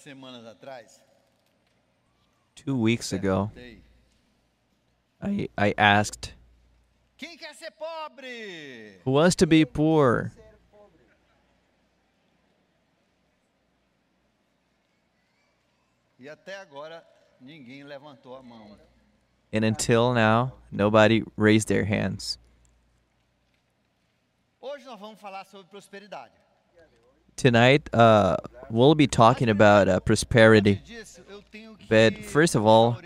semanas atrás, Two weeks ago, I, I asked, quem quer ser pobre? Who wants to be poor? E até agora ninguém levantou a mão. And until now, nobody raised their hands. Hoje nós vamos falar sobre prosperidade. Tonight, uh, we'll be talking about uh, prosperity. But first of all.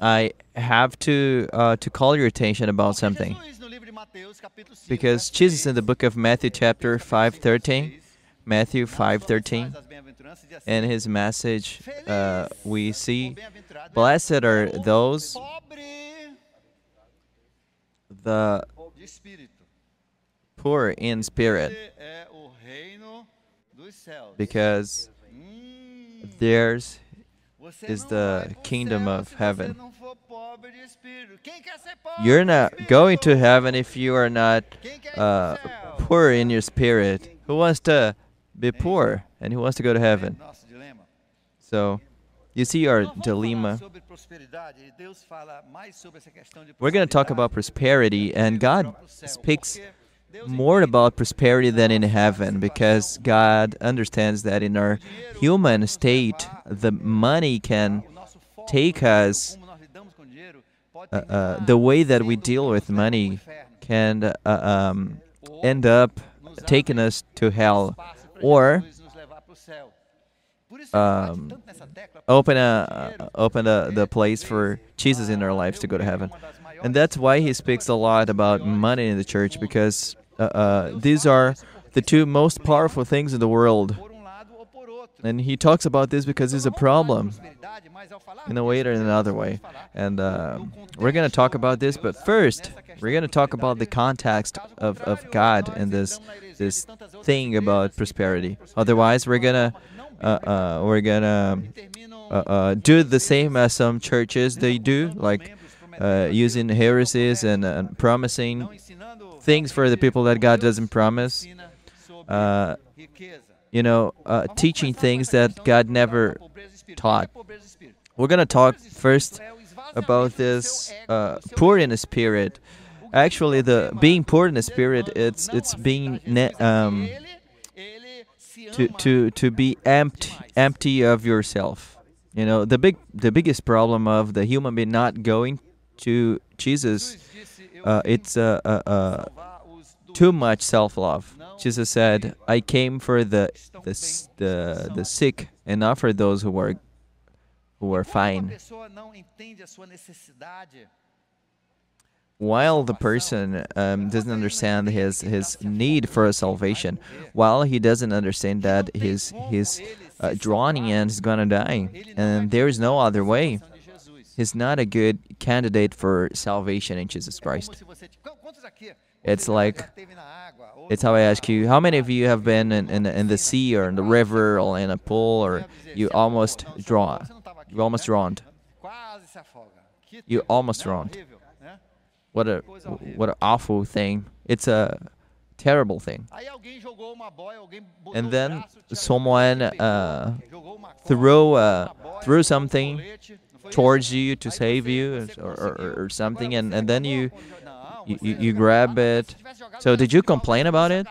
I have to uh, to call your attention about something. Jesus, no livro de Mateus, capítulo 5, Because Jesus in the book of Matthew chapter 5:13, Matthew na sua 5:13, mensagem das bem-aventuranças, diz assim, in his message, uh, we see, "O bem-aventurado é blessed are those the poor in spirit, because theirs is the kingdom of heaven. You're not going to heaven if you are not uh, poor in your spirit. Who wants to be poor and who wants to go to heaven? So, you see our dilemma. We're going to talk about prosperity, and God speaks more about prosperity than in heaven because God understands that in our human state, the money can take us, uh, uh, the way that we deal with money can uh, um, end up taking us to hell or um, open a open a, the place for Jesus in our lives to go to heaven. And that's why he speaks a lot about money in the church because uh, uh, these are the two most powerful things in the world. And he talks about this because it's a problem in a way or in another way. And uh, we're going to talk about this, but first, we're going to talk about the context of, of God and this this thing about prosperity. Otherwise, we're uma forma uh, uh, we're gonna uh, uh, do the same as some churches they do, like uh, using heresies and, promete, and promising things for the people that God doesn't promise. Uh, you know, uh, teaching things that God never taught. We're gonna talk first about this uh, poor in the spirit. Actually, the being poor in the spirit, it's it's being um, to to to be empty empty of yourself. You know, the big the biggest problem of the human being not going to Jesus, Jesus disse, "Eu uh, it's too much self-love. Jesus said, "I came for the the the the sick and not for those who were who were fine." While the person um, doesn't understand his his need for a salvation, while he doesn't understand that he's he's uh, drowning and he's gonna die, and there is no other way. He's not a good candidate for salvation in Jesus Christ. se você- Qu- quantos aqui, It's like- já esteve na água, ou It's how I ask you, how many of you have been in, in, in the sea or in the river or in a pool or you almost draw, Você não estava aqui, you almost drowned? Quase se afoga. Que You almost drowned. What a what an awful thing! It's a terrible thing. Aí alguém jogou uma boia, alguém botou And then someone, uh, jogou uma corda, threw, uh, threw um something colete, não foi towards you to save you or, or, or something, and, and then you you- you- grab it. So did you complain about it?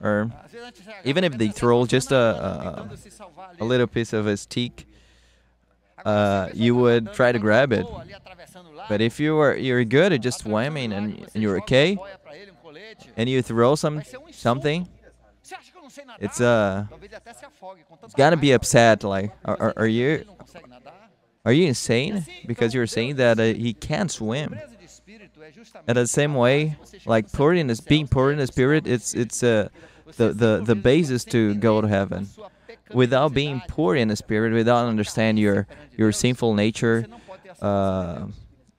or even if they throw just a- ali. a little piece of a stick, a uh, you would try to grab it. but if you were you're good at just swimming and and you're okay, and you throw some something, it's uh tanta gonna be upset. Like, are, are, you. Are you insane? Because you're saying that uh, he can't swim. Pobreza de espírito é justamente And the same way, base você chega like céu, pouring being poured in the spirit, it's it's uh the the the basis to go to heaven. Without being poor in the spirit, without understand your your sinful nature, Você não pode ter a salvação de uh,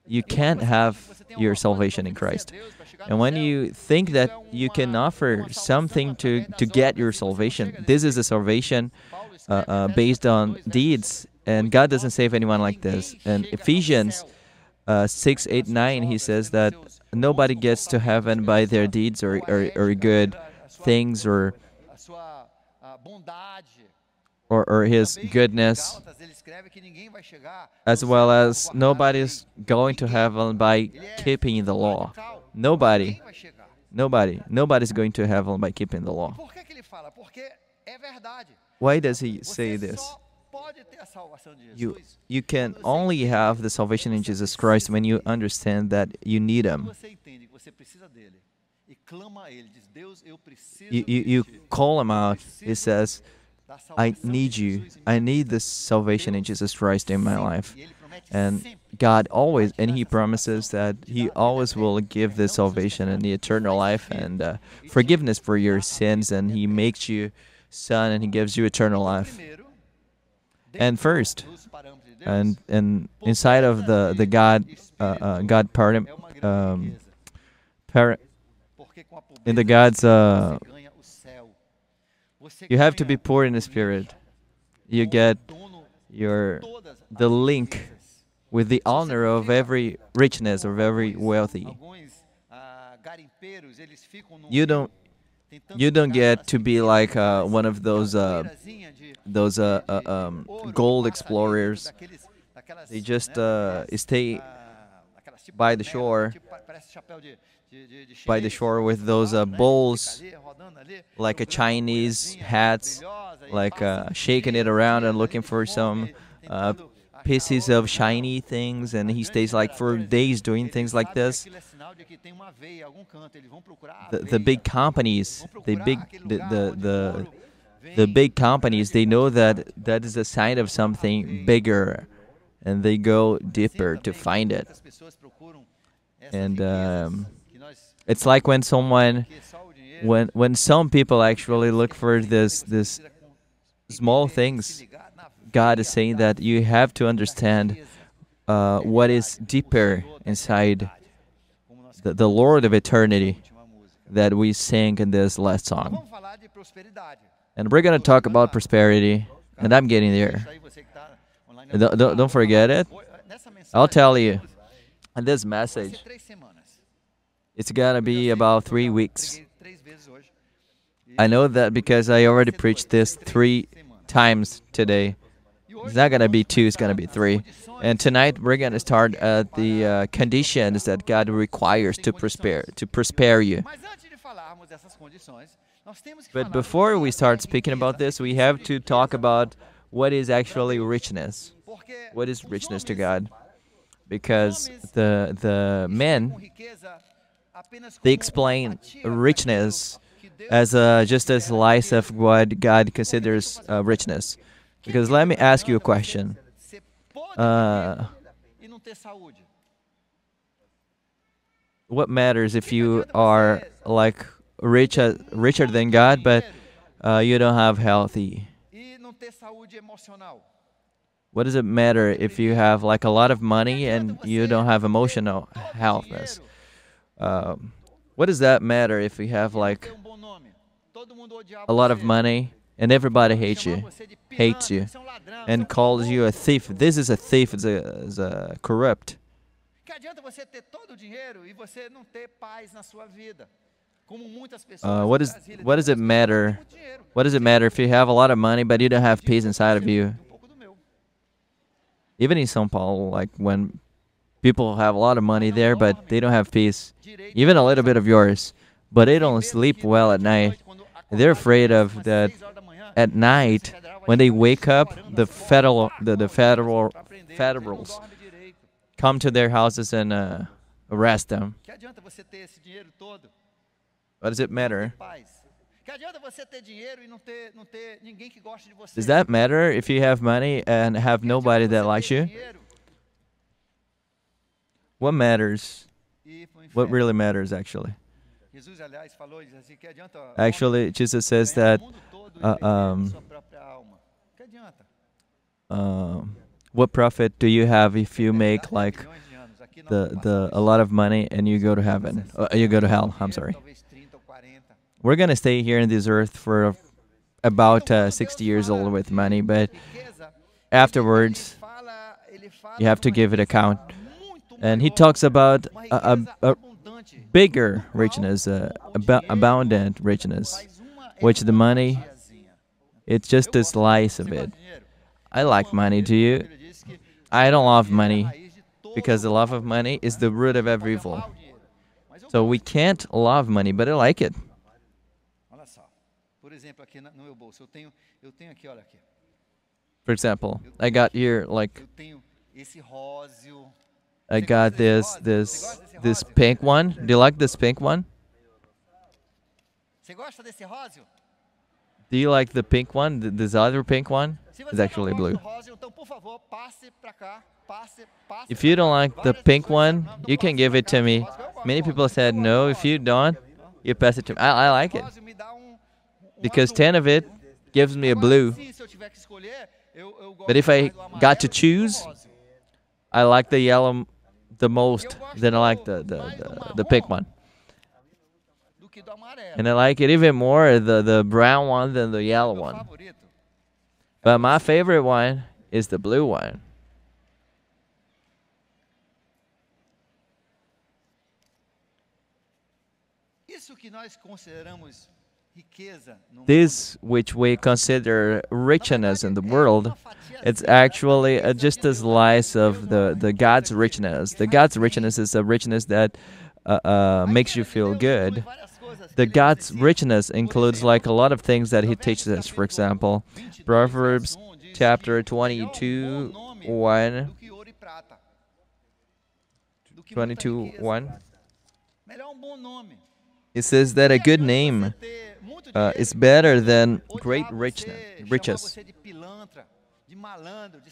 you can't have que você tem your salvation in Christ. Deus pra chegar And when you think that you can offer something to to get your salvation, this is a salvation uh, uh, based on capítulo 2, versos deeds, 8 and God doesn't save anyone like this. And Ephesians uh, 6, 8, 9, he says that nobody gets to heaven by their deeds or, or, or good things or a sua a bondade or, or his goodness, Gálatas, ele escreve que ninguém vai chegar as well as nobody's going to heaven by keeping the law. Nobody, Ninguém vai chegar. nobody, nobody's going to heaven by keeping the law. Por que, que ele fala? Porque é verdade. Why does he say this? Só pode ter a salvação de You you can only have the salvation in Jesus Christ when you understand that you need him. você entende que você precisa dele clama a ele, diz: Deus, eu preciso You you, you call him out. He says, I need you. I need vida." this salvation in Jesus Christ in my life. And God always, and He promises that He dar a vida always will give this salvation and the eternal life and uh, forgiveness for your sins, and He makes you son and He gives you eternal life. And first, And and inside of the the God uh, uh, God part um, riqueza, par- porque com a in the God's uh, you have to be poor in the spirit. You get your the link with the honor of every richness of every wealthy. You don't you don't get to be like uh, one of those uh, those uh, uh, um, gold explorers. They just uh, stay by the shore, by the shore with those uh, bowls, like a Chinese hats, like uh, shaking it around and looking for some pieces of shiny things, and he stays like for days doing things like this. The, the big companies, the big the the the, the big companies, they know that that is a sign of something bigger, and they go deeper to find it. And um, it's like when someone, when when some people actually look for this this small things, God is saying that you have to understand uh, what is deeper inside the, the Lord of eternity that we sing in this last song. And we're gonna talk about prosperity, and I'm getting there. Don't- don't- don't forget it. I'll tell you. And this message, it's gonna be about three weeks. I know that because I already preached this three times today. It's not gonna be two, it's gonna be three. And tonight we're gonna start at the uh, conditions that God requires to prosper to prosper you. Mas antes de falarmos dessas condições, nós temos que But before we start speaking about this, we have to talk about what is actually richness. What is richness to God? Because the the men they explain richness as a just a slice of what God considers uh, richness. Because let me ask you a question. Uh, viver não ter saúde. What matters if you are like rich uh, richer than God, but uh, you don't have healthy? What does it matter if you have like a lot of money and you don't have emotional healthness? Um, what does that matter if you have like a lot of money and everybody hates you, hates you, and calls you a thief? This is a thief. It's a, it's a corrupt. Uh, what is what does it muitas pessoas têm matter? What does it matter if you have a lot of money but you don't have peace inside of you? um pouco do meu. Even in São Paulo, like when people have a lot of money there but they don't have peace, even a little bit of yours, but they don't sleep well at night. They're afraid of that horas da manhã, at night Polícia Federal vai when they wake up, the federal the, the federal pra prender, você não federals come to their houses and uh, arrest them. Que adianta você ter esse dinheiro todo? What does it matter? ter paz? Que adianta você ter dinheiro não ter, não ter ninguém que goste de você? Does that matter if you have money and have nobody that likes you? What matters? What really matters actually? Jesus, aliás, falou, diz assim, que adianta o Actually, Jesus says that o mundo todo uh, um, a sua própria alma. Que adianta? um, what profit do you have if you make like milhões de anos. Aqui nós the the a lot of money and you go to heaven? Uh, you go to hell. I'm sorry. Talvez 30 ou 40. We're gonna stay here in this earth for about uh, 60 years old with money, but afterwards you have to give it account. And he talks about a, a, a bigger richness, uh, o abundant richness, which the money. It's just a slice of it. I like money. Do you? I don't love money because the love of money is the root of every evil. So we can't love money, but I like it. Olha só. Por exemplo, aqui no meu bolso, eu tenho, eu tenho aqui, olha aqui. For example, I got here like Eu tenho esse róseo. I got this this this pink one. Do you like this pink one? Você gosta desse róseo? Do you like the pink one? This other pink one is actually blue. do róseo, então por favor, passe pra cá, passe, passe. If you don't like the pink one, you can give it to me. róseo, eu gosto Many people said no. If you don't, you pass it to me. I, I like it Róseo me dá um- um because 10 of it gives me a blue. But if I got to choose. I like the yellow the most than I like the, the, the, the pink one. And I like it even more the, the brown one than the yellow one. But my favorite one is the blue one. Isso que nós consideramos This, which we consider richness in the world, it's actually uh, just a slice of the, the God's richness. The God's richness is a richness that uh, uh, makes you feel good. The God's richness includes like a lot of things that He teaches us. For example, Proverbs chapter 22, 1, 22, 1. Melhor um. It says that a good name Você ter muito uh, is better than great richness, riches.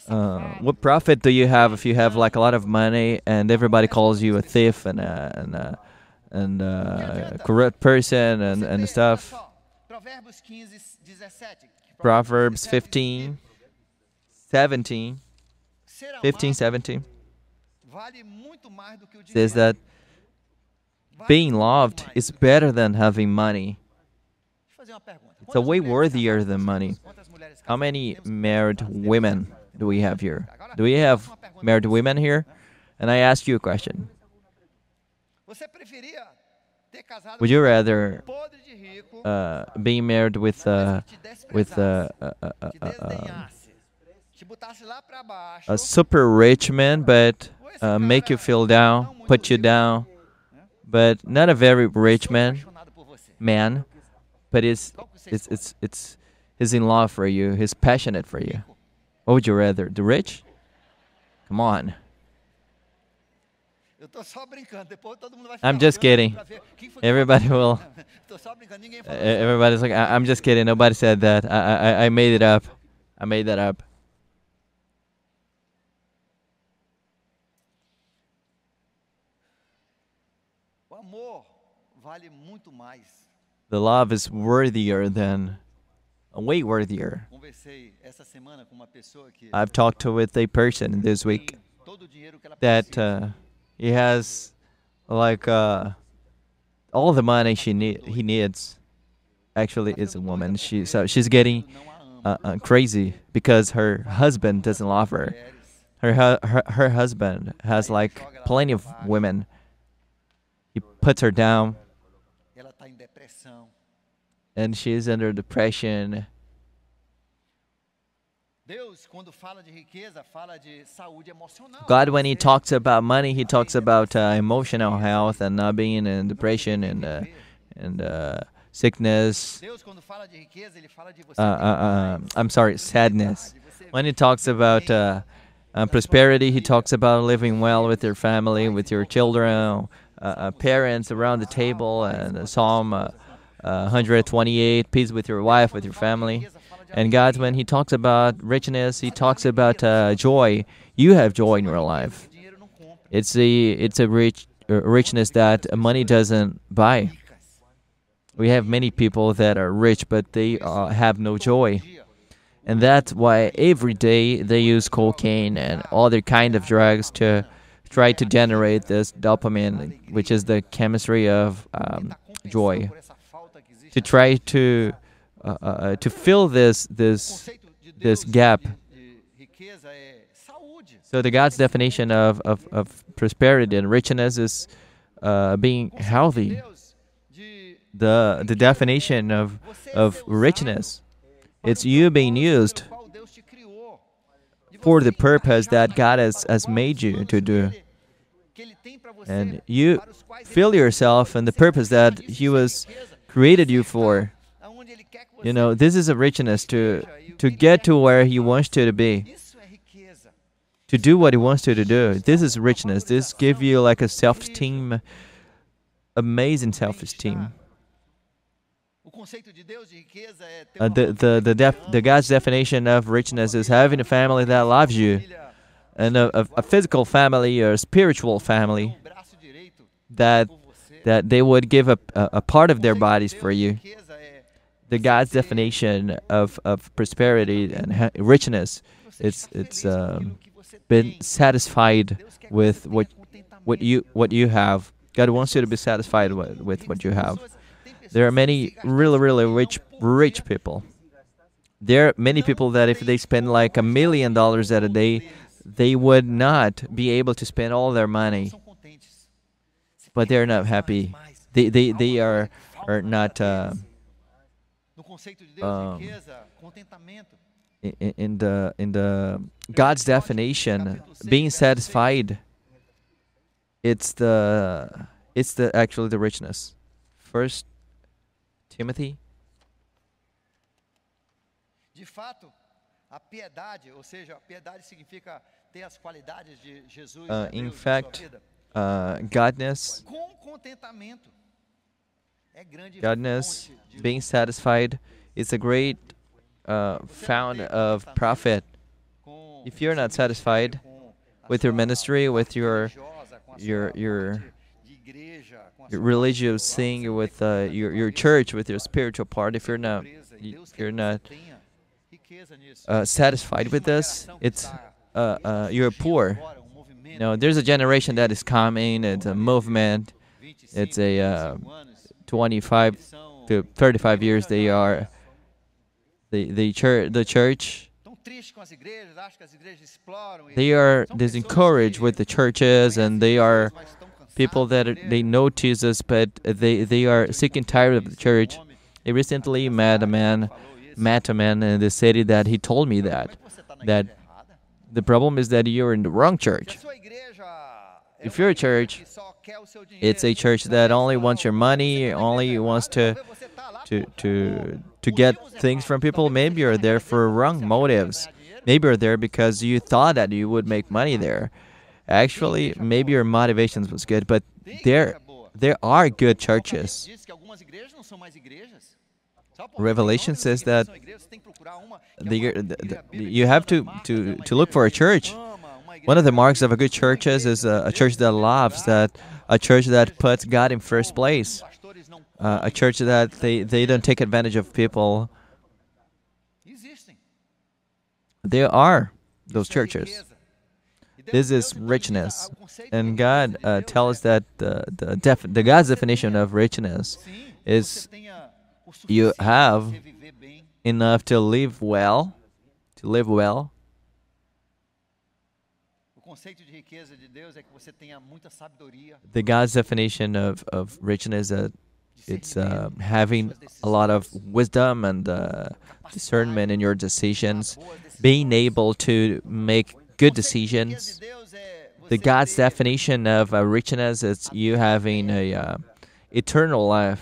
Uh, what profit do you have if you have like a lot of money and everybody calls you a thief and a, and a, and a corrupt person and, and stuff? olha só, Provérbios 15, 17. que Proverbs escreve dizer, 15, 17, 15, 17 vale muito mais do que o says that being loved is better than having money. Deixa eu fazer uma pergunta. It's a way worthier than money. temos? Quantas mulheres How many married women do we have here? Do we have married women here? And I ask you a question. Você preferia ter casado Would you rather um rico, uh, being married with uh, with uh, uh, uh, uh, um, desdenhasse, te botasse lá pra baixo, a super rich man, but uh, make you feel down, put you down, but not a very rich man, apaixonado por você? man, but it's Qual que você it's it's it's he's in love for you, he's passionate for you. What would you rather, the rich? Come on, Eu tô só brincando, depois todo mundo vai I'm just kidding. pra ver quem foi que Everybody will. Tô só brincando, ninguém falou. isso. Everybody's like, I- I'm just kidding. Nobody said that. I, I I made it up. I made that up. The love is worthier than, way worthier. Conversei essa semana com uma pessoa que I've talked to with a person this week tem todo o dinheiro que ela that uh, he has like uh, all the money she need he needs. Actually, is a woman. She so she's getting não a ama. uh, uh, crazy because her husband doesn't love her. Her her her husband has like plenty of women. He puts her down, and she's under depression. Deus, quando fala de riqueza, fala de saúde emocional. God, when He talks about money, He talks about uh, emotional health and not being in depression and uh, and uh, sickness. Deus, quando fala de riqueza, ele fala de você. Uh, uh, uh, I'm sorry, sadness. When He talks about uh, uh, prosperity, He talks about living well with your family, with your children, parents around the table, and uh, Psalm uh, uh, 128, peace with your wife, with your family. And God, when He talks about richness, He talks about uh, joy. You have joy in your life. It's a it's a rich uh, richness that money doesn't buy. We have many people that are rich, but they uh, have no joy, and that's why every day they use cocaine and other kind of drugs to try to generate this dopamine, which is the chemistry of um, joy, to try to uh, uh, to fill this this. this gap. So the God's definition of of, of prosperity and richness is uh, being healthy. The the definition of of richness It's you being used for the purpose that God has, has made you to do. And you fill yourself in the purpose that He was. Created you for. You know, this is a richness to to get to where He wants you to be, to do what He wants you to do. This is richness. This give you like a self-esteem, amazing self-esteem. Uh, the the the def, the God's definition of richness is having a family that loves you, and a, a, a physical family or spiritual family that. That they would give a, a, a part of their O conceito de bodies for you. The God's definition of, of prosperity and ha- richness, it's it's um, aquilo que você been satisfied Deus quer que with what what you what you have. God wants you to be satisfied with, with what you have. There are many really really rich rich people. There are many people that if they spend like a million dollars at a day, they would not be able to spend all their money. But they're not happy. They they they are are not uh, No conceito de Deus um, de riqueza, contentamento. i- i- in the in the God's definition. Being satisfied. It's the it's the actually the richness. First Timothy De fato, a piedade, ou seja, a piedade significa ter as qualidades de Jesus Uh, in fact, vida. Uh, godness, com contentamento. É grande godness, being satisfied is a great uh, found of profit. if you're not satisfied ministério, com a with your ministry, with your a your- your- parte de igreja, com a your religious thing, with uh, your your church, with your spiritual part. If you're not pobreza, y- Deus if you're not você tenha riqueza nisso. uh, satisfied with this, uma geração que it's uh, uh, you're poor. You know, there's a generation that is coming. It's a movement. It's a uh, 25 anos, 25 eles são to 35 years. They are the the church. The church. They are disencouraged with the churches, and they are people that are, they know Jesus, but they they are sick and tired of the church. I recently met a man, met a man in the city that he told me that that? The problem is that you're in the wrong church. é If you're a church, que só quer o seu It's a church that only wants your money, você tá na only wants to talvez você tá lá to to to get things from people. Maybe you're there for wrong porque você acha que vai motives. Maybe you're there because you thought that you would make money there. Actually, maybe your motivations was good, but there there are good churches. Revelation says that que são igrejas. Você tem que procurar uma que é The, the, the, you have to to Marcos, é uma to look for a church. ama, uma igreja One of the marks of a good church is a, a church that loves that a church that puts God in first place. Uh, a church that they, they don't take advantage of people. There are those churches. This is richness. ah, o conceito de And God uh, tells us that the, the, def, the God's definition of richness is você tenha o you have você viver bem. enough to live well, to live well. O conceito de riqueza de Deus é que você tenha muita sabedoria, The God's definition of, of richness uh, it's uh, having a lot of wisdom and uh, discernment in your decisions, being able to make good O conceito de riqueza decisions. de Deus é The God's definition of uh, richness is you having a uh, eternal life,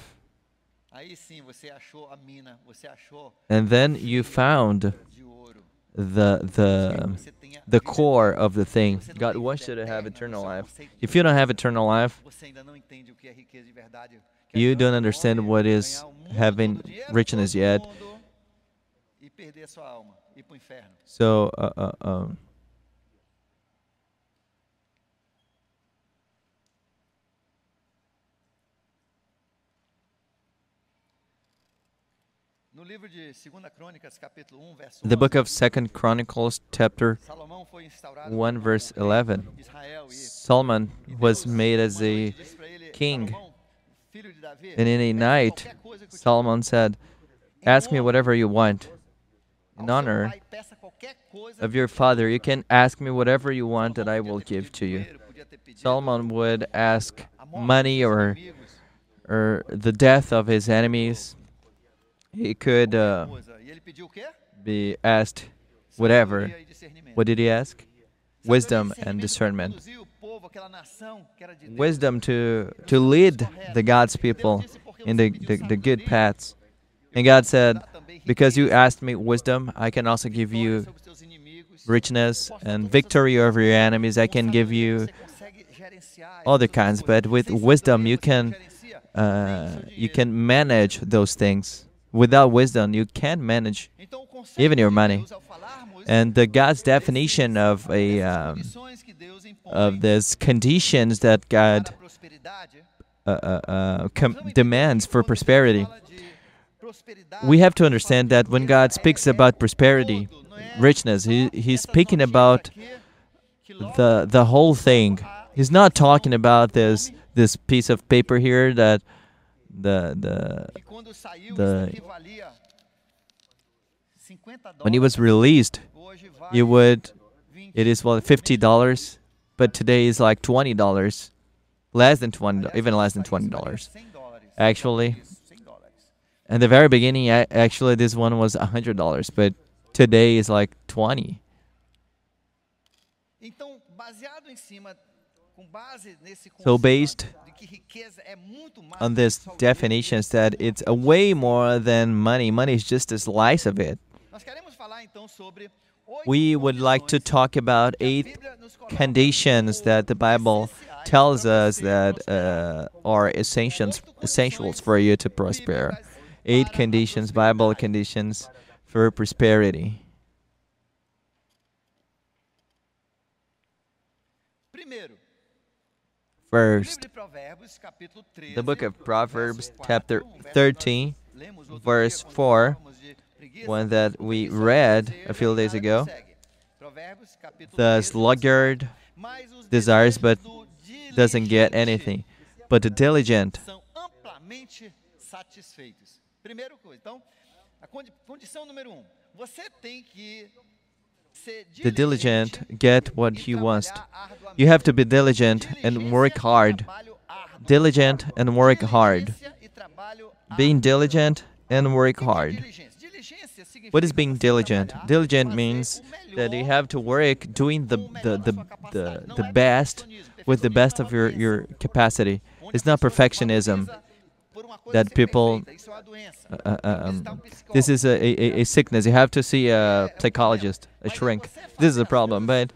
Aí sim você achou a mina, você achou and then you found the the the core of the thing. Se você não God wants you to have eternal life. If you don't have eternal life, Você ainda não entende o que é riqueza de verdade. Que you don't understand what is ganhar o mundo having richness yet. mundo perder a sua alma, ir para o inferno. So, uh, uh, um, No livro de 2 Crônicas, capítulo 1, verso Um, the book of Second Chronicles, chapter Salomão foi instaurado 1, verse 11. de Israel e Solomon was made as a noite, disse pra ele, king. "Salomão, filho de Davi, and in a night, qualquer coisa que eu te Solomon said, Ask me whatever you want. In honor pai, peça qualquer coisa of your father, you can ask me whatever you want that I will give to you. dinheiro, podia ter pedido Solomon would ask money or, or the death of his enemies. He could uh, coisa. Ele pediu o quê? be asked whatever. What did he ask? Wisdom and discernment. conduzir o povo, aquela nação que era de Deus. Wisdom to to lead the God's people in the, the, the good paths. And God said, Because you asked me wisdom, I can also give you Sobre os teus inimigos. richness and victory over your enemies. I can give you Você consegue gerenciar other kinds, but with wisdom you can uh, nem o seu you can manage those things. Without wisdom, you can't manage. Então, o conceito even your money. Deus, ao falarmos And the God's definition of a um, condições que Deus impõe of these conditions that God para a prosperidade, uh, uh, uh, com- demands for prosperity, fala de prosperidade, we have to understand that when God speaks about prosperity, richness, he, He's speaking about the the whole thing. He's not talking about this this piece of paper here that the the que quando saiu the- isso equivalia 50 when he was released, it would it is well fifty dollars, but today is like twenty dollars, less than twenty, even less than twenty dollars. Actually, Isso, 100 dólares. at the very beginning, actually this one was hundred dollars, but today is like twenty. Então, baseado em cima, com base nesse So based de que riqueza é muito mais on this definition that it's a way more than money. Money is just a slice of it. Nós queremos falar então sobre oito We would like to talk about eight Bíblia nos coloca conditions that the Bible tells us that uh, are essentials essentials for you to prosper. Eight conditions, Bible conditions for prosperity. First, livro de Provérbios, capítulo 13, the book of Proverbs, chapter 13, verse 4, falávamos de preguiça, one that we read a few days ago. consegue. Provérbios, capítulo The sluggard desires but doesn't get anything, but the diligent são amplamente satisfeitos. Primeira coisa, então, a condi- condição número um, você tem que ser the diligent get what he wants. You have to be diligent and work hard. Diligent and work hard. Being diligent and work hard. What is being diligent? Diligent means that you have to work doing the the the the, the best with the best of your your capacity. It's not perfectionism. that people-. Uh, uh, um this is a, a, a sickness. You have to see a psychologist, a shrink. This is a problem, but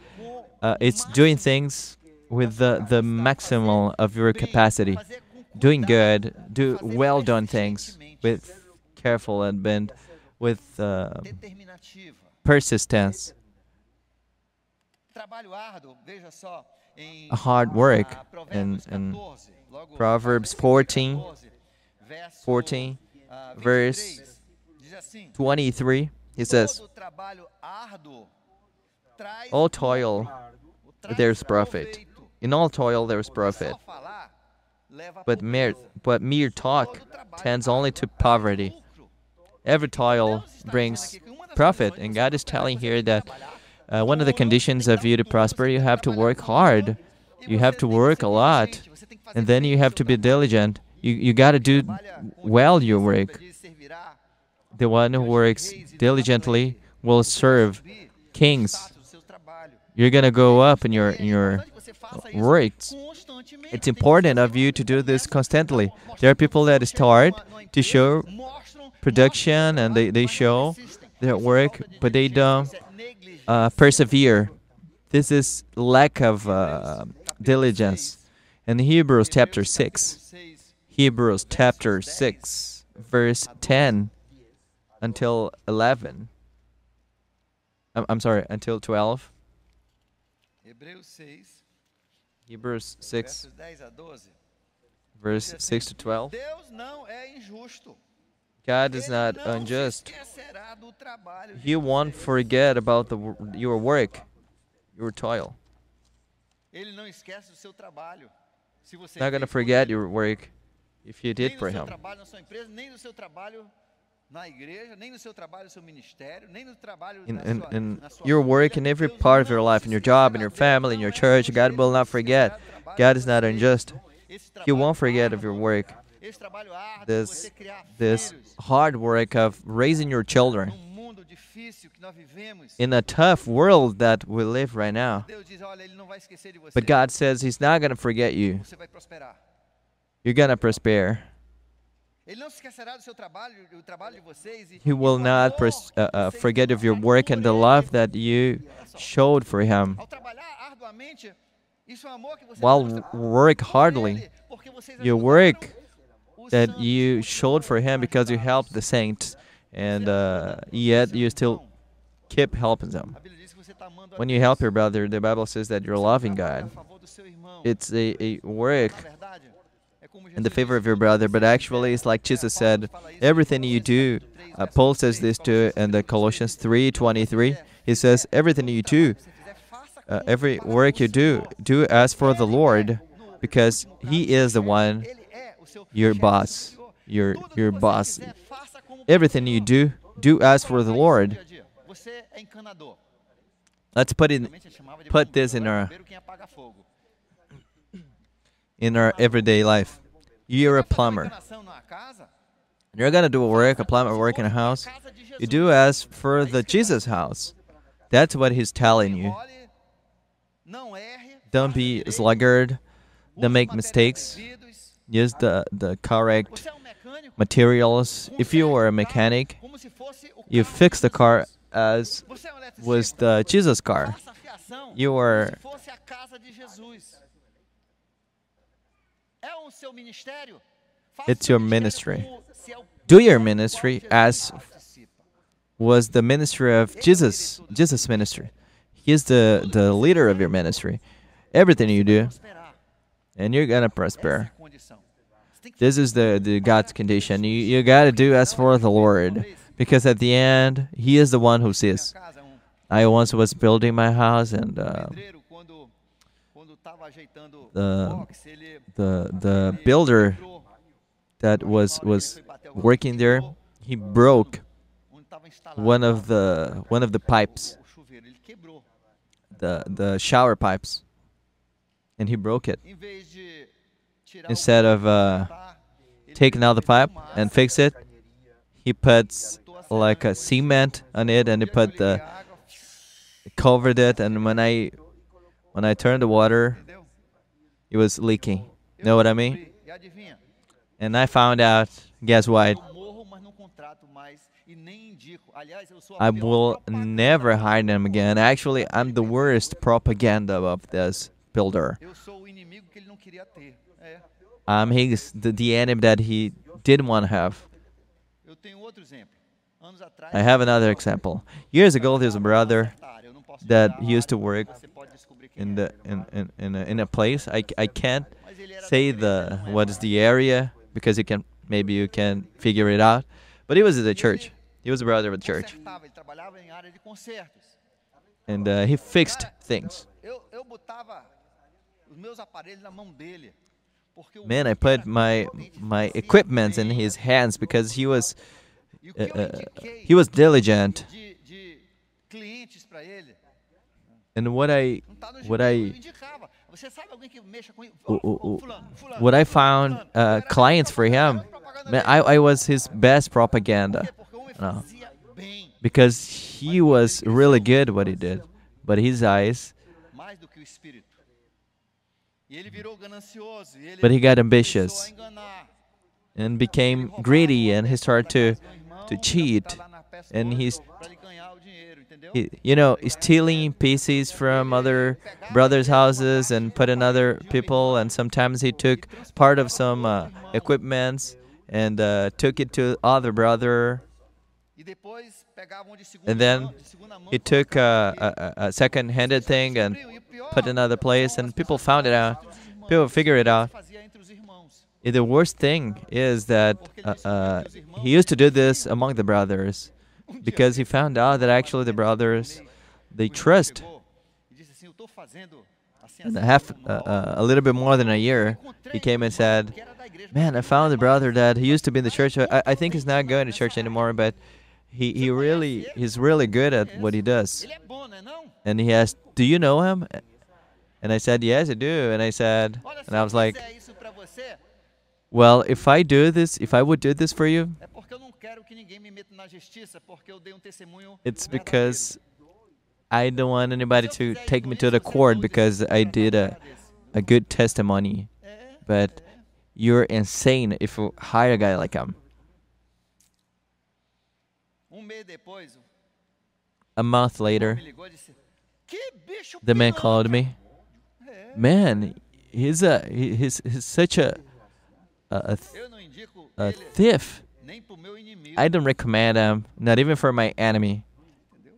uh, it's doing things with the the maximum of your capacity. Doing good, do well done things with careful and bend, with uh, persistence. Hard work in- in Proverbs versículo 14, 14, verso, 14, ah, verse 23, diz assim: 23. He says, All toil, there's profit. In all toil there is profit, but mere, but mere talk tends only to poverty. Every toil brings profit, and God is telling here that uh, one of the conditions of you to prosper, you have to work hard. You have to work a lot, and then you have to be diligent. You you got to do well your work. The one who works diligently will serve kings. You're gonna go up in your in your importante que você faça isso works. It's important of you to do this constantly. There are people that start chegam numa- numa to show production and they, they show their work, but they don't isso é negligência. uh, persevere. This is lack of uh, diligence. 6, In Hebrews chapter 6, 6, Hebrews chapter 6, verse 10 until 11. I'm, I'm sorry, until 12. Hebreus 6, Hebrews 6, versos 10 a 12. verse 6 to 12. Deus não é injusto. God is not unjust. esquecerá do trabalho de He won't forget about the, your work, your toil. Ele não esquece do seu trabalho. Se você Not going to forget your work if you did for seu Him. Na sua empresa, nem no seu trabalho na igreja, nem no seu trabalho no seu ministério, nem no trabalho In, in, in your work, in every part of your life, in your job, in your family, in your church, God will not forget. esquecerá do trabalho God is not unjust. He won't forget of your work. esse trabalho árduo de this this hard work of raising your children num mundo difícil que nós vivemos. in a tough world that we live right now. Deus diz, olha, ele não vai esquecer de você. But God says He's not going to forget you. Você vai prosperar. You're going to prosper. He will not uh, uh, forget of your work and the love that you showed for Him. Ao trabalhar arduamente, isso é um amor que você While work hardly, your work that you showed for Him because you helped the saints, and uh, yet you still keep helping them. A Bíblia diz que você tá amando a When you help your brother, the Bible says that you're loving God. a favor do seu irmão. It's a, a work in the favor of your brother, but actually, it's like Jesus said, everything you do. Uh, Paul says this too in the Colossians 3:23. He says, everything you do, uh, every work you do, do as for the Lord, because He is the one, your boss, your your boss. Everything you do, do as for the Lord. Let's put de put this in our- in our everyday life. You're a plumber. You're gonna do a work, a plumber work in a house. You do as for the Jesus house. That's what He's telling you. Don't be sluggard. Don't make mistakes. Use the the correct materials. If you were a mechanic, you fix the car as was the Jesus car. You were se fosse a casa de Jesus. É o seu ministério? Faça It's your ministry. como se é o Do your ministry as was the ministry of Jesus. Jesus ministry. He's the the leader of your ministry. Everything you do, and you're gonna prosper. a condição. Você tem que This is the, the God's condition. You you gotta do as for the Lord, because at the end, He is the one who sees. Um I once was building my house, and uh, The- o box, ele the the builder that was uma hora, ele was foi bater alguma working there, he broke onde estava instalado one of the one of the pipes, o chuveiro, ele quebrou. the the shower pipes, and he broke it. Em vez de tirar Instead of uh, taking out the pipe and fix it, he puts like a cement on it, and he put the covered it. And when I when I turned the water? It was leaking. Eu Know what I mean? And I found out. Guess what? Eu morro, mas não contrato mais nem indico. Aliás, eu sou I will never hire them again. Actually, I'm the worst propaganda of this builder. Eu sou o inimigo que ele não queria ter. É. Um, I'm his the, the enemy that he didn't want to have. Eu tenho outro exemplo. Anos atrás. I have another example. Years ago, there's a brother Eu não posso that used to work in the in in in a, in a place. I, I can't say the what is the area because you can maybe you can figure it out. But he was at the church. He was a brother of the church, and uh, he fixed things. Man, I put my my fazia equipments in his hands because he was uh, uh, he was diligent. de, de clientes para ele, And what I não tá no what I indicava. Você sabe alguém que mexa com o- Ó, o- ó, o- fulano, fulano, what I found uh, clients for him. Man. I I was his best propaganda No. because he was really good what he did, but his eyes. mais do que o espírito. Ele virou ganancioso. Ele But he got ambitious. and became greedy and he started to casa do irmão, to cheat, botar lá na peça and do you know stealing pieces from other brothers' houses and put in other people and sometimes he took part of some uh, equipments and uh, took it to other brother. And then he took uh, a, a, second-handed thing and put in another place and people found it out. People figure it out. The worst thing is that uh, uh, he used to do this among the brothers because he found out that actually the brothers they trust pegou. Disse assim, "Eu tô fazendo assim, and assim, half uh, uh, a little bit more than a year he came and said que era da igreja, man i found a brother that he used to be in the church. I, I think he's not going to church anymore but he, he really he's really good at what he does. Ele é bom, né, não? and he asked do you know him? And i said yes i do. And i said and i was like fizer isso pra você, Well, if I do this, if I would do this for you, it's because I don't want anybody to take me to the court because I did a, a good testimony. But you're insane if you hire a guy like him. um mês depois, o A month later, me ligou disse: Que bicho the man called me. Man, he's a he- he's, he's such a a, a, th- eu não indico a thief. Nem pro meu inimigo. I don't recommend him, not even for my enemy. entendeu?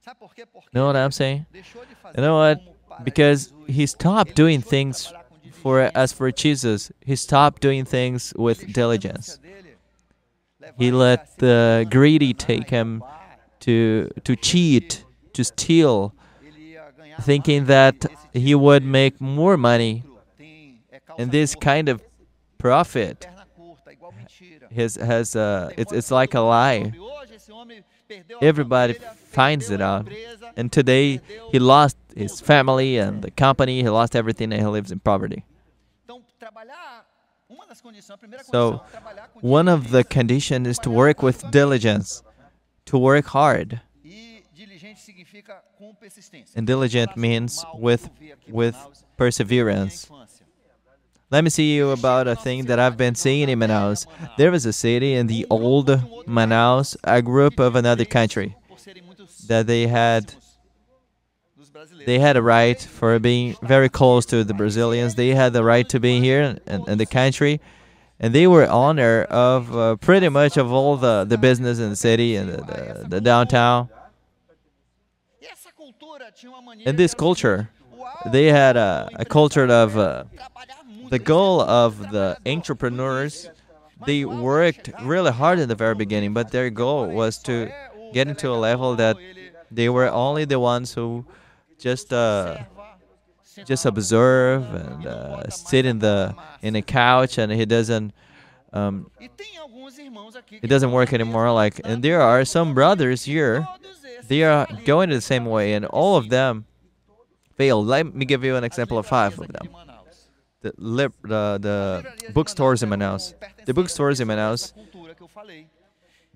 Sabe por quê? Porque You know what I'm saying? deixou de fazer You know what? Because he stopped doing things for as for Jesus. He stopped doing things with diligence. ganância dele levar He let the greedy take him to to cheat, to steal, Ele ia ganhar thinking that he would make more money. lucro tem- é causa And this kind of profit perna curta, igual mentira. has uh, it's it's like a lie. soube. Hoje esse homem perdeu a Everybody finds it out. And today he lost his family and the company. He lost everything, and he lives in poverty. Então, trabalhar, uma das condições, a primeira So, condição, trabalhar com One of the conditions is to work with diligence, to work hard. Diligente significa com persistência. And diligent means with eu vi aqui em with perseverance. Let me see you about a thing that I've been seeing in Manaus. There was a city in the old Manaus, a group of another country, Por serem muito that they had próximos dos brasileiros. they had a right for being very close to the Brazilians. They had the right to be here in, in the country, and they were owner of uh, pretty much of all the, the business in the city and the, the, the downtown. Essa cultura tinha uma mania In this culture, they had a culture of uh, the goal of the entrepreneurs, they worked really hard in the very beginning, but their goal was to get into a level that they were only the ones who just uh, just observe and uh, sit in the in a couch and he doesn't um, que doesn't work anymore like and there are some brothers here they are going the same way and all of them failed let me give you an example of five of them. The lip the the bookstores in Manaus the bookstores in Manaus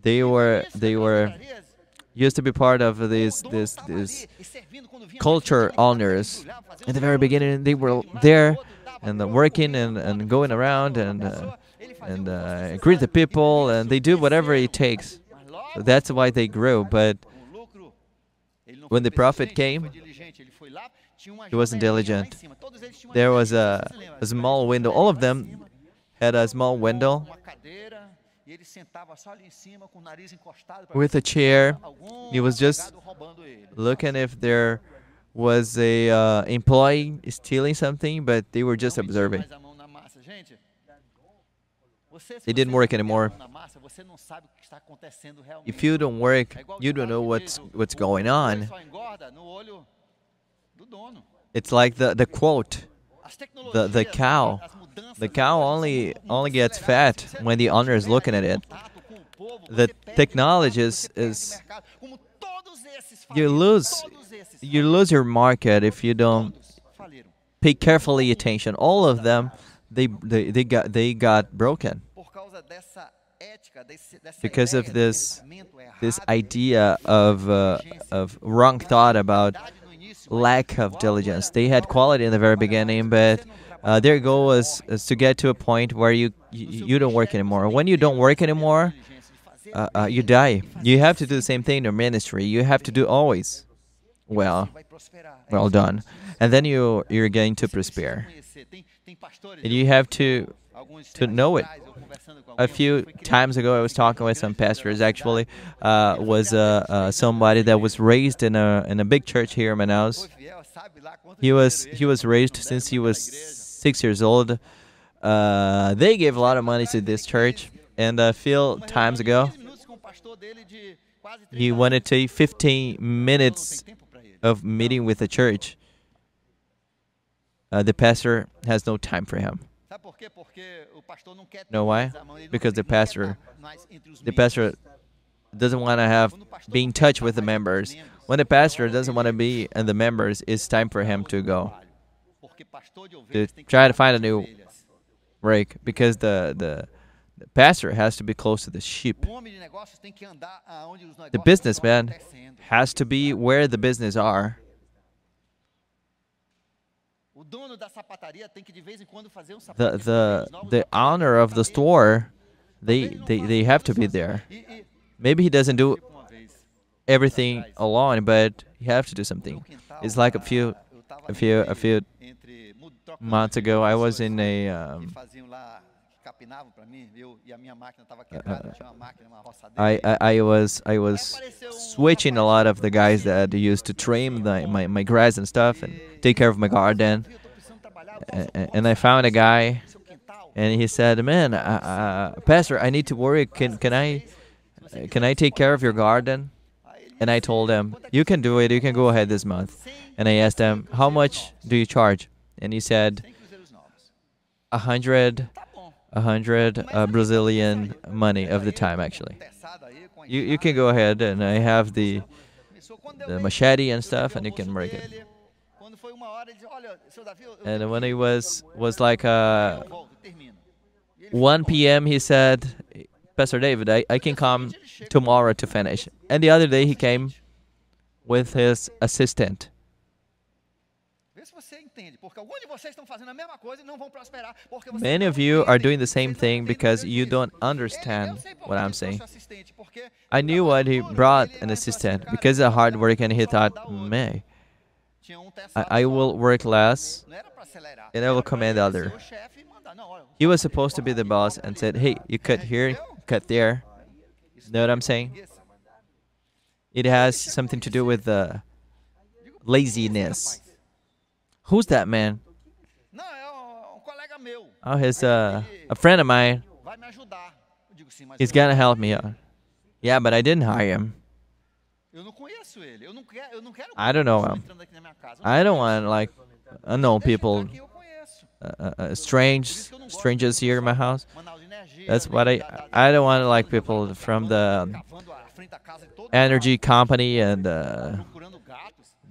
they were they were used to be part of this this this culture owners. In the very beginning, they were there and uh, working and, and going around and uh, and uh, greet the people and they do whatever it takes. that's why they grew. But when the profit came, he wasn't diligent. cima, todos eles tinham uma there was a, você se lembra? a small window. All of them had a small window uma cadeira ele sentava só ali em cima com o nariz encostado pra with a chair, he was just empregado roubando ele. looking if there was a uh, employee stealing something, but they were just observing. mais a mão na massa. Gente, você, se They didn't work não meter a anymore. mão na massa, você não sabe o que está acontecendo realmente. If you don't work, you don't know what's what's going on. It's like the the quote: As the cow, the cow only only gets fat when the owner is looking at it. contato com o povo, The você perde technologies mercado, você perde is- mercado, como todos esses You lose you lose your market if you don't pay carefully attention. All of them, they they, they got they got broken. Por causa dessa ética, desse, dessa because of this desse pensamento errado, this idea of uh, of wrong thought about lack of diligence. They had quality in the very beginning, but uh, their goal was, is to get to a point where you, you you don't work anymore. When you don't work anymore, uh, uh, you die. You have to do the same thing in your ministry. You have to do always well, well done, and then you you're going to prosper. And you have to to know it. atrás, eu conversando com a few times ago I was talking with some pastors actually uh, was uh, uh, somebody that was raised in a in a big church here in Manaus. He was he was raised since he was six years old. Uh, they gave a lot of money to this church and a few times ago 15 minutos com o pastor dele de quase 30 he wanted to take 15 Não, não minutes of meeting with the church. Uh, the pastor has no time for him Sabe por quê? Porque o pastor não quer ter Know why? mais a mão, ele não- Because the ele não quer pastor- estar mais entre os the pastor doesn't want to have be in touch with the mais entre os members. When the pastor doesn't want to be and the members, it's time for him to go trabalho. Porque pastor de to ovelhas tem que try to find a new break because the the, the pastor has to be close to the sheep. O homem de negócios tem que andar aonde os negócios The businessman has to be where the business are. O dono da sapataria tem que de vez em quando fazer um The the the owner of the store, they they, they have to be there. Maybe he doesn't do tipo uma vez, everything alone, but he have to do something. It's like a few a few a few entre mudo- trocando months ago, I was in a um, faziam lá, que capinavam para mim, eu e a minha máquina estava quebrada, tinha uma máquina, uma roçadeira. I, I I was I was switching a lot of the guys that used to trim the, my my grass and stuff and take care of my garden. Eu tô precisando trabalhar, eu A- posso- a- And I found a guy, and he said, "Man, uh, uh, Pastor, I need to work. Can can I uh, can I take care of your garden?" And I told him, "You can do it. You can go ahead this month." And I asked him, "How much do you charge?" And he said, tem cruzeiros novos. "A hundred, Tá bom. a hundred uh, Brazilian money of the time, actually." You you can go ahead, and I have the the machete and stuff, and you can break it. And when it was was like uh, Eu volto, termino. E ele 1 p.m., he said, Pastor David, I, I can come tomorrow to finish. And the other day he came with his assistant. Many não of you are doing the same thing because you don't understand what I'm saying. trouxe o assistente, porque I knew what he brought an vai falar assim, assistant because eu of hard work, and he thought. May, um I, I will work less. não era pra acelerar, and I will command other. ser o chefe mandar, não, olha, He was supposed to be the boss and said, Hey, you cut here, cut there. isso Know what I'm saying? It has something to do with Digo, laziness. Who's that man? Um, um Oh, he's uh, a friend of mine. vai me ajudar. Eu digo sim, mas He's gonna help me out. Yeah, but I didn't hire him. eu não conheço ele, eu não quero, eu não quero I don't know him. entrando aqui na minha casa. eu I don't want like unknown people, uh, uh, uh, strange strangers here in my house. That's what I I don't want like people from the cavando a frente da casa de todo energy company and uh.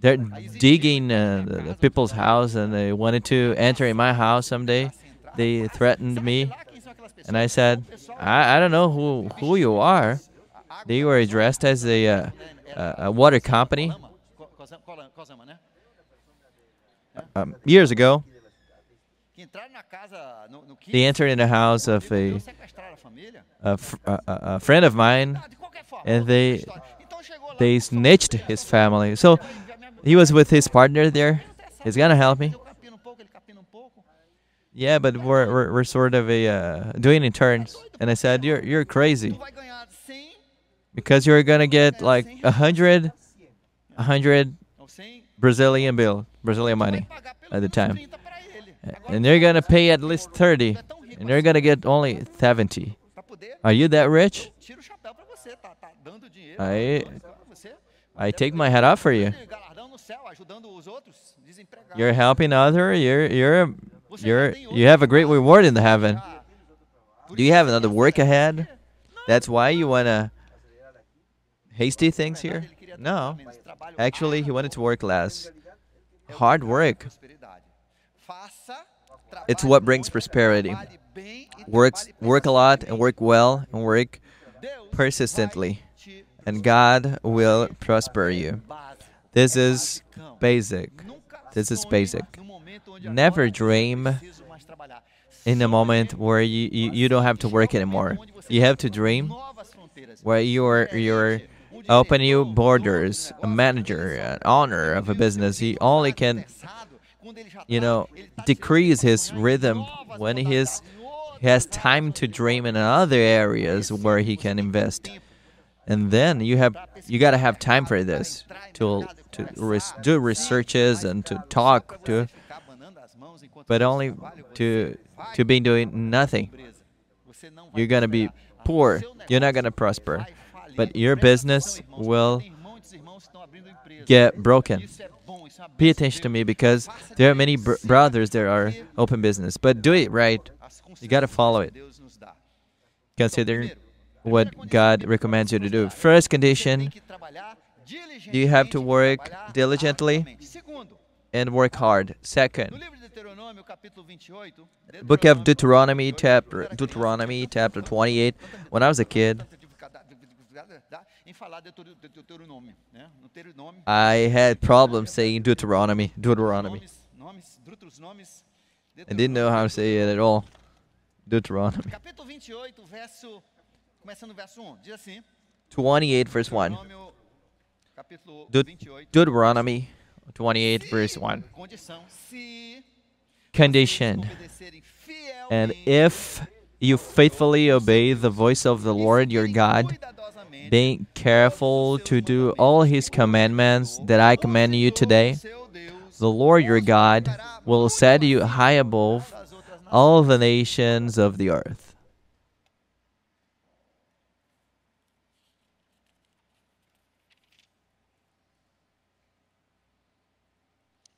They're digging uh, the, people's house and they wanted to enter in my house someday. They threatened me, and I said, I, I don't know who who you are. They were dressed as a uh, a water company um, years ago. They entered in the house of a a fr- a, a friend of mine. And they- They snitched his family. So he was with his partner there. He's gonna help me. Yeah, but we're we're, we're sort of a uh, doing in turns. And I said, you're you're crazy Tu vai ganhar 100, because you're gonna get like a hundred, a hundred Brazilian bill, Brazilian money, at the time. 30 pra ele. Agora and they're gonna pay at least thirty, and you're gonna get only seventy. Are you that rich? você. I take my hat off for you. Grande Galardão no céu, ajudando os outros desempregados. You're helping others. You're you're you're you have a great reward in the heaven. Do you have another work ahead? That's why you wanna hasty things here? No. trabalhar menos, trabalho Actually, he wanted to work less. árduo é o Hard work. It's what brings prosperity. Works work a lot and work well and work persistently, and God will prosper you. This is basic. This is basic. Never dream. In a moment where you, you, you don't have to work anymore. You have to dream where you're you're open new borders, a manager, an owner of a business. He only can, you know, decrease his rhythm when he is he has time to dream in other areas where he can invest. And then you have you gotta have time for this to to res- do researches and to talk to, but only to to be doing nothing. You're gonna be poor. You're not gonna prosper. But your business will get broken. Pay attention to me because there are many br- brothers that are open business, but do it right. You gotta follow it. Consider what God recommends you to do. First condition, you have to work diligently and work hard. Second, Deuteronômio, capítulo 28. Book of Deuteronomy, chapter Deuteronomy, chapter 28. When I was a kid. I had problems saying Deuteronomy, Deuteronomy. I didn't know how to say it at all. Deuteronomy. 28, no verso 1. Diz assim. 28, verse 1. Capítulo 28. Deuteronomy 28, verse 1. Condição. Se Condition. And if you faithfully obey the voice of the Lord your God, being careful to do all his commandments that I command you today, the Lord your God will set you high above das outras nações. all the nations of the earth.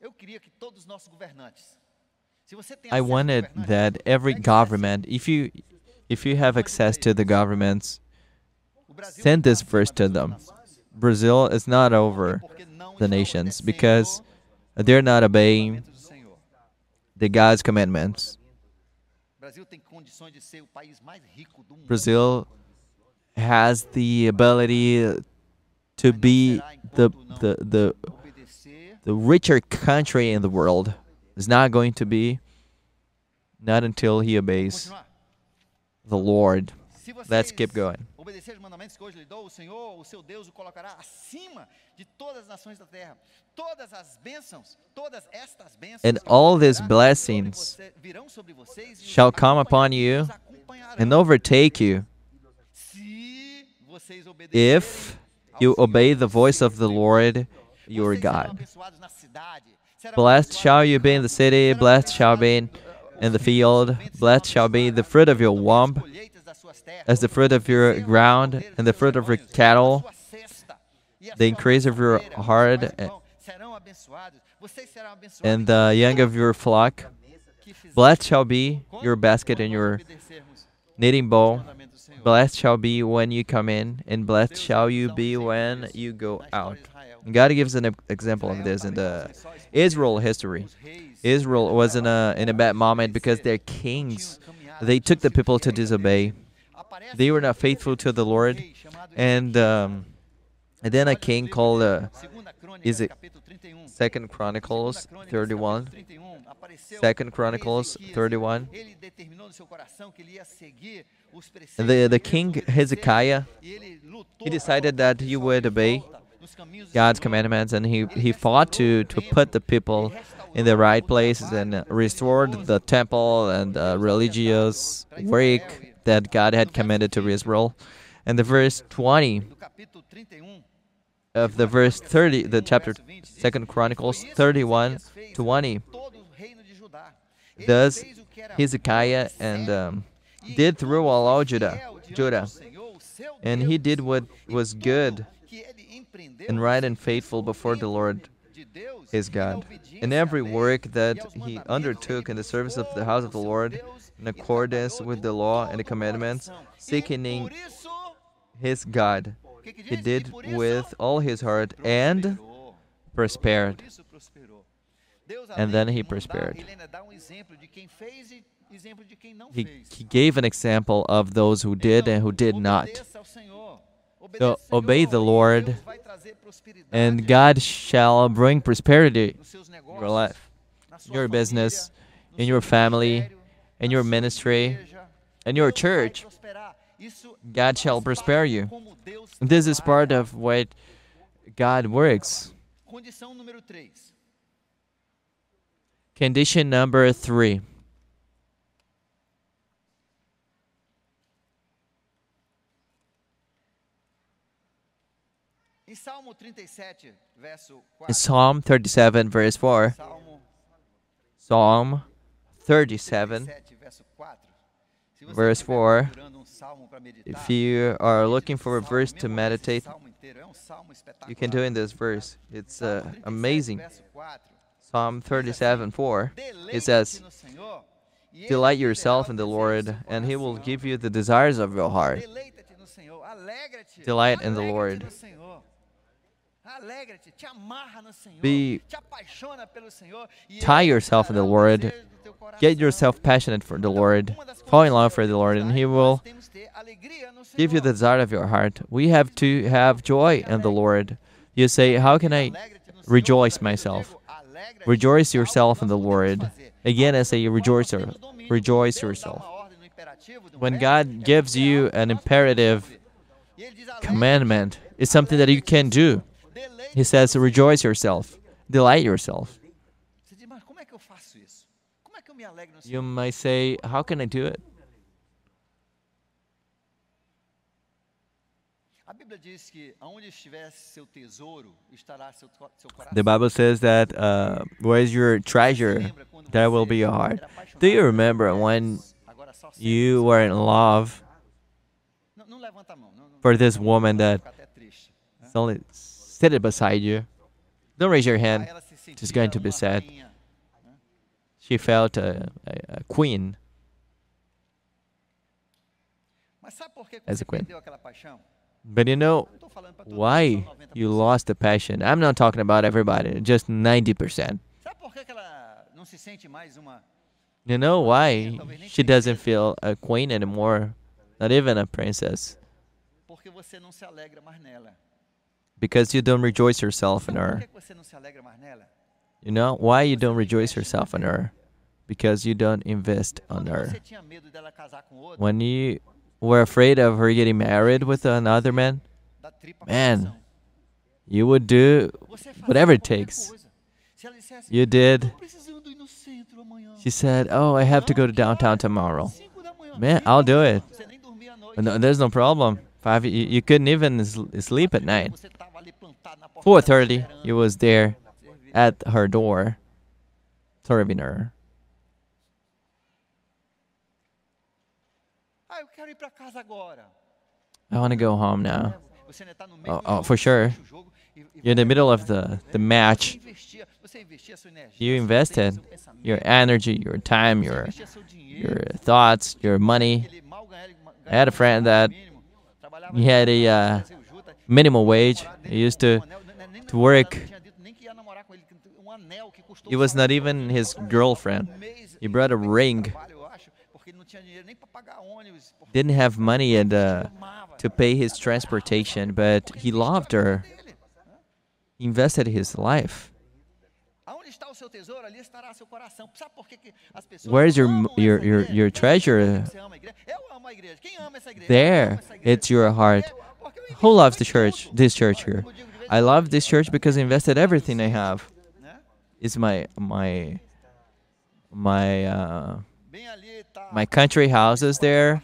Eu queria que todos os nossos governantes, se você tem I wanted that every government, if you if you have access to the governments, send this verse to them. Brazil is not over the nations because they're not obeying mandamentos do Senhor. the God's commandments. O Brasil tem condições de ser o país mais rico do mundo. Brazil has the ability to be the the the. The richer country in the world. Is not going to be not until he obeys the Lord. Let's keep going. obedecer os mandamentos que hoje lhe dou, o Senhor, o seu Deus, o colocará acima de todas as nações da terra. Todas as bênçãos, todas estas bênçãos And all these blessings virão sobre vocês shall come upon you and overtake you if you obey the voice of the Lord. Your God. abençoados na cidade, serão Blessed shall you be in the city, blessed shall be in, the field, blessed shall be the fruit of your womb, colheitas das suas terras, as the fruit of your ground, and the fruit of your cattle, sua cesta a the increase of your maçadeira, os heart, quais vão- serão abençoados. Vocês serão abençoados and the young of your flock. Blessed shall be your basket and your knitting bowl. mandamentos do Senhor. Blessed shall be when you come in, and blessed shall you be when you go out. God gives an example of this in the Israel history. Israel was in a in a bad moment because their kings they took the people to disobey. They were not faithful to the Lord, and um, and then a king called uh, is it Second Chronicles 31. capítulo 31, apareceu Second Chronicles 31. Ele determinou no seu coração que ele ia seguir os preceitos And the the king Hezekiah he decided that he would obey God's commandments, and he he fought to to put the people in the right places and restored the temple and uh, religious work that God had commanded to Israel. And the verse 20 Do capítulo 31, of the verse 30, the chapter Second Chronicles 31 20 todo o reino de Judá. Ele Thus fez o que era Hezekiah and um, did through all, Judah, Judah, and he did what was good and right and faithful before the Lord his God. In every work that he undertook in the service of the house of the Lord, in accordance with the law and the commandments, seeking his God, o que que he? Did with all his heart and prospered. Por isso prosperou. Deus, And then he prospered. Ele ainda dá um exemplo de quem fez exemplo de quem não He, he gave an example of those who did and who did not. Obedeça ao Senhor. Obedeça So obey the Lord, Deus vai trazer prosperidade And God shall bring prosperity in your life, your business, in your family, in your ministry, in your church. God shall prosper you. This is part of what God works. Condição número 3. Condition number three. Em Salmo 37, verso 4. In Psalm 37, verse 4. Psalm 37, 37, verso 4. Se você verse 4. procurando um salmo para meditar, If you are looking for a verse to meditate, salmo inteiro. É um you can do in this verse. It's uh, amazing. Psalm 37, 4. It says, no Senhor, ele Delight yourself in the Lord, and he will give you the desires of your heart. Deleita-te no Senhor, alegra-te. Delight in the Lord. no Senhor. Alegra-te, te amarra no Senhor, Be- te apaixona pelo Senhor. Tie yourself in the Lord. desejo do teu coração. Get yourself passionate for the Lord. Fall in love for the Lord, and He will temos que ter alegria no give you the desire of your heart. We have to have joy in the Lord. You say, How can I Alegra-te no Senhor. rejoice Outra vez eu myself? rejoice yourself in the Lord? Again, I say, rejoice, rejoice yourself. uma ordem no imperativo de When God gives you an imperative fazer. Ele diz, alegra-te, commandment, it's something that you can do. He says, Rejoice yourself, delight yourself. Você diz, mas como é que eu faço isso? Como é que eu me alegro no Senhor? You might say, How can I do it? A Bíblia diz que aonde estiver seu tesouro, estará seu, co- seu coração. The Bible says that uh, where is your treasure, there will be your heart. Do you remember when agora só sente you were in love Não, não levanta a mão. Não, não, for this woman that até only sitting beside you? Don't raise your hand. She's going to be sad. She felt a, a, a queen. As a queen. But you know why mundo, só 90%. you lost the passion? I'm not talking about everybody, just 90%. Sabe por que que ela não se sente mais uma You know why she doesn't feel a queen anymore, not even a princess? Because you don't rejoice yourself in her. You know why you don't rejoice yourself in her? Because you don't invest on her. When you were afraid of her getting married with another man, Man, you would do whatever it takes. You did. She said, "Oh, I have to go to downtown tomorrow." Man, I'll do it. No, there's no problem. Five, you, you couldn't even sleep at night. Você tava ali plantado na porta Four dela thirty, esperando. you was there at her door, serving her. Ah, eu quero ir para casa agora. I want to go home now. Você ainda tá no meio Oh, oh, for sure. fecha o jogo You're in the middle of the the match. investia, você investia sua energia, You invested tempo, seu pensamento, your energy, your time, your investia seu dinheiro, your thoughts, your money. ele mal ganhava- ele ma- I had a friend that he had a, uh, fazia o juta, minimum um wage. He used to to work. He was not even his girlfriend. He brought a ring. Didn't have money and uh, to pay his transportation, but he loved her. He invested his life. Pessoas Where's your your your your treasure? There, it's your heart. Who loves the church? This church here. I love this church because I invested everything I have. It's my my my uh, my country houses there.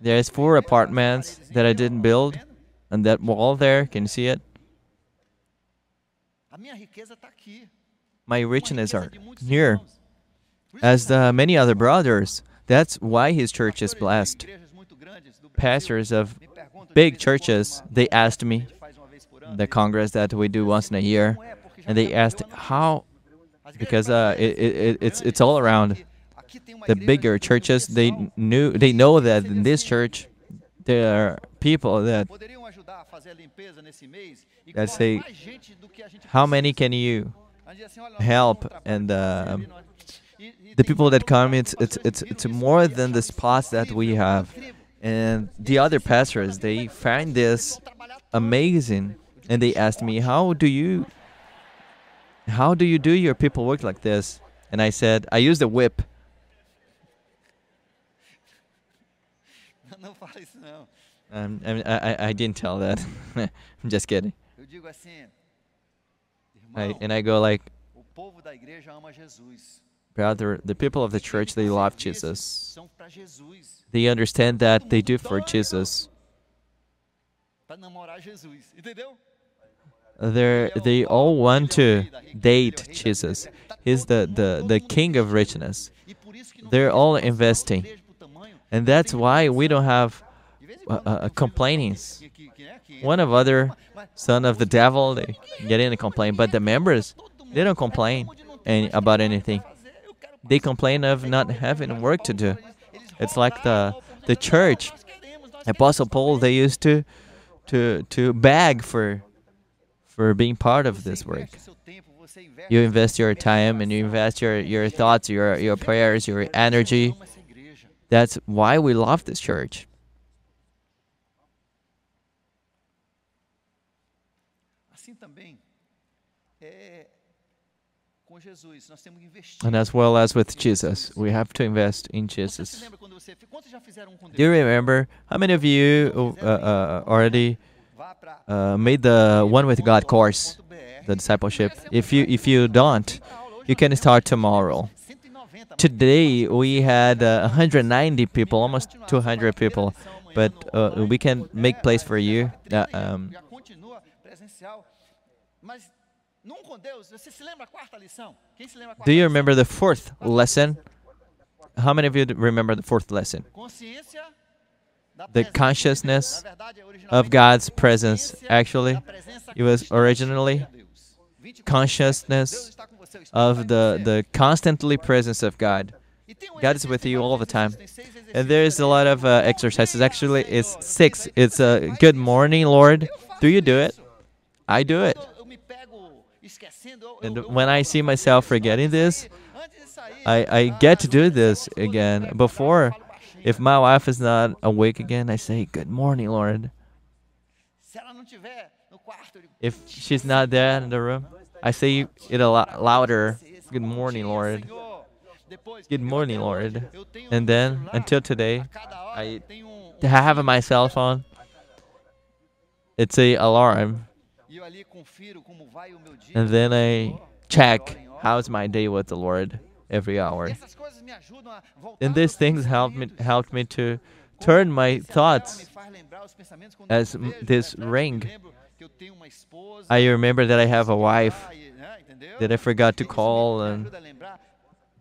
There's four apartments that I didn't build. And that wall there, can you see it? My richness are here. As the many other brothers. That's why his church is blessed. Pastors of big churches, they asked me, the congress that we do once in a year, and they asked how because uh, it, it, it, it's it's all around. The bigger churches, they knew they know that in this church there are people that That say, how many can you help and, uh, the people that come it's it's it's it's more than the spots that we have. And the other pastors they find this amazing. And they asked me how do you how do you do your people work like this? And i said i use the whip. Não fala isso não. um, I, I, I didn't tell that. I'm just kidding. Eu digo assim, I, and i go like o povo da igreja ama Jesus. brother the people of the church they love jesus. São para Jesus, they understand that they do for jesus. Para namorar Jesus, entendeu? they all want to date jesus. he's the, the, the king of richness. Por isso que não They're all investing. pro tamanho. and that's why we don't have De uh, uh, um complainings. one of other son of the devil they get in and complain but the members they don't complain any, about anything they complain of not having work to do it's like the the church apostle paul they used to to to beg for for being part of this work. You invest your time and you invest your, your thoughts, your, your prayers, your energy. That's why we love this church. Assim também é com Jesus, nós temos que investir. And as well as with Jesus, we have to invest in Jesus. lembra quando você, quantos já fizeram um? Do you remember? How many of you uh, uh, already uh, made the One with God course, the discipleship? If you if you don't, you can start tomorrow. Today we had uh, 190 people, almost 200 people, but uh, we can make place for you. Uh, um, do you remember the fourth lesson? How many of you remember the fourth lesson? The consciousness Deus. Na verdade, of God's presence. Actually, it was originally de Deus. 24/7. consciousness Deus está com você, o Espírito of the the constantly presence of God. Um God is with you all the time. exercícios, tem seis And there's a lot of uh, exercises. Actually, it's six. It's a good morning, Lord. Do you do it? I do it. Quando eu me pego esquecendo, eu- And when I see myself forgetting this, Antes de sair, I, I get to do this sair, eu vou again. Before, eu falo baixinho. if my wife is not awake again, I say, Good morning, Lord. Se ela não tiver no quarto, eu digo, If she's not there in the room, I say it a lot louder. Good morning, Lord. Good morning, Lord. hoje, eu tenho And then, until today, a cada hora I um- I um have my cell phone. It's a alarm, Eu ali confiro como vai o meu dia. and then I check hora em hora. how's my day with the Lord every hour. essas coisas me ajudam a voltar And these things help me helped me to turn my thoughts me faz lembrar os pensamentos quando as eu m- vejo, this ring. me lembro que eu tenho uma esposa, I remember that I have a wife that I forgot to call, and ajuda a lembrar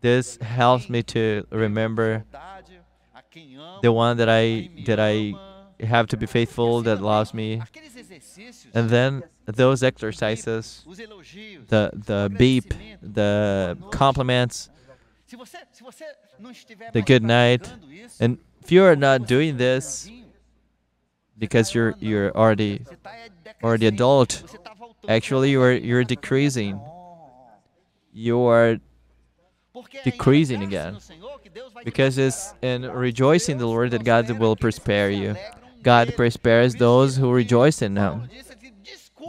this helps me to remember verdade, a quem amo, the one that I that I have to be faithful, that loves me, and then those exercises, the the beep, the a boa noite. compliments, Se você, se você não estiver the good night, and if you are not doing this because you're you're already você tá é already adult, você tá voltando, actually you're you're decreasing. You are Porque é em decreasing again. no Senhor que Deus vai te because it's in rejoicing the Lord that God will prosper you. Um God nele. prosperes those who rejoice in Him disse assim, "Descubra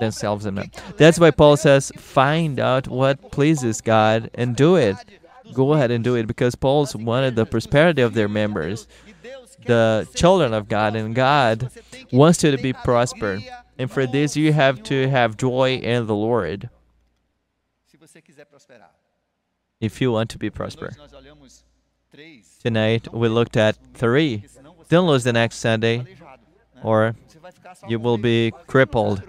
themselves que That's why Paul says, find out what pleases God and do it. Go ahead and do it because Paul's wanted the prosperity of their members, the children of God, and God wants you to be prospered. And for this, you have to have joy in the Lord if you want to be Hoje prosper. nós olhamos três, Tonight, we looked at three. Don't lose the next Sunday, or you will be crippled.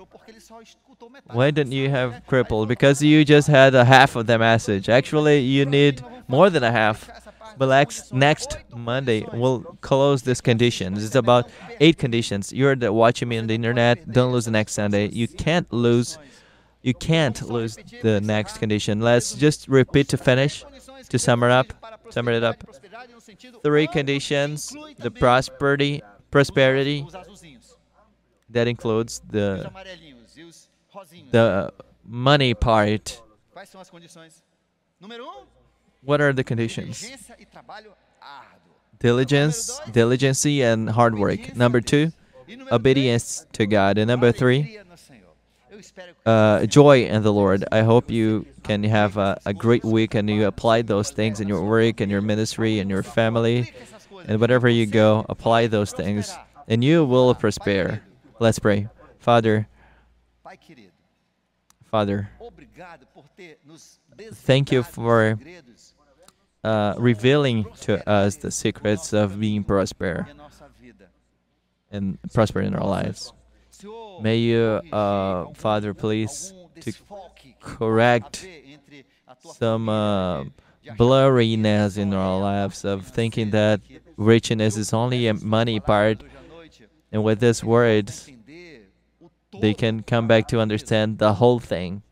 Why didn't you have? Crippled? Because you just had a half of the message. Actually, you need more than a half. But next, next Monday, we'll close this condition. It's about eight conditions. You're watching me on the internet. Don't lose the next Sunday. You can't lose. You can't lose the next condition. Let's just repeat to finish. To sum it up, sum it up. Three conditions: the prosperity, prosperity that includes the amarelinhos e os rosinhos. The money part. Quais são as condições? Número um, What are the conditions? diligência trabalho árduo. Diligence, diligency, and hard work. Number two, obedience to God. And number three, alegria no Senhor. Eu espero que uh, joy in the Lord. I hope you can have a, a great week and you apply those things in your work, in your ministry, in your family, aplique essas coisas. and wherever you go, apply those things, and you will prosper. Let's pray. Father, Father, obrigado por ter nos Thank you for- uh, revealing to us the secrets of being prosper em nossa vida. and prosper in our lives. May you, uh, Father, please, to correct possa haver entre a tua some uh, de- de achar blurriness in our lives of thinking that richness is only a money part, hoje à noite, and with these words, they can come back to understand the whole thing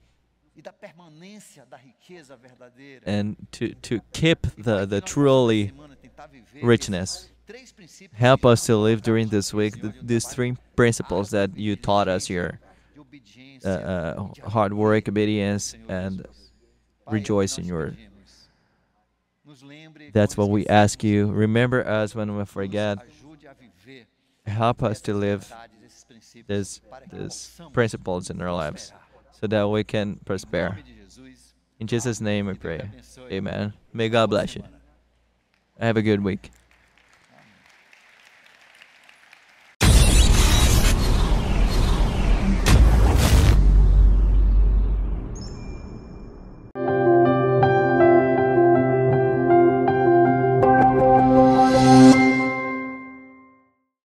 and to, to keep the, the truly richness. Help us to live during this week these three principles that you taught us here uh, uh, hard work, obedience, and rejoice in your. That's what we ask you. Remember us when we forget. Help us to live these, these principles in our lives so that we can prosper. In Jesus' name we pray. Amen. May God bless you. Have a good week.